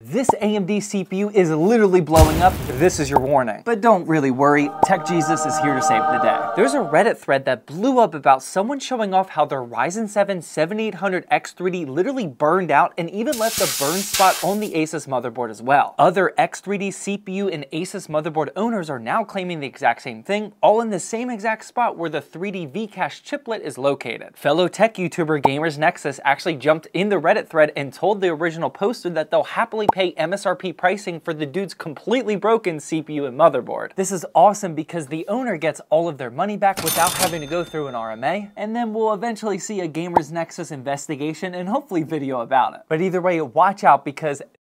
This AMD CPU is literally blowing up. This is your warning. But don't really worry, Tech Jesus is here to save the day. There's a Reddit thread that blew up about someone showing off how their Ryzen 7 7800X3D literally burned out and even left a burn spot on the Asus motherboard as well. Other X3D CPU and Asus motherboard owners are now claiming the exact same thing, all in the same exact spot where the 3D V-Cache chiplet is located. Fellow tech YouTuber Gamers Nexus actually jumped in the Reddit thread and told the original poster that they'll happily pay MSRP pricing for the dude's completely broken CPU and motherboard. This is awesome because the owner gets all of their money back without having to go through an RMA, and then we'll eventually see a Gamers Nexus investigation and hopefully video about it. But either way, watch out because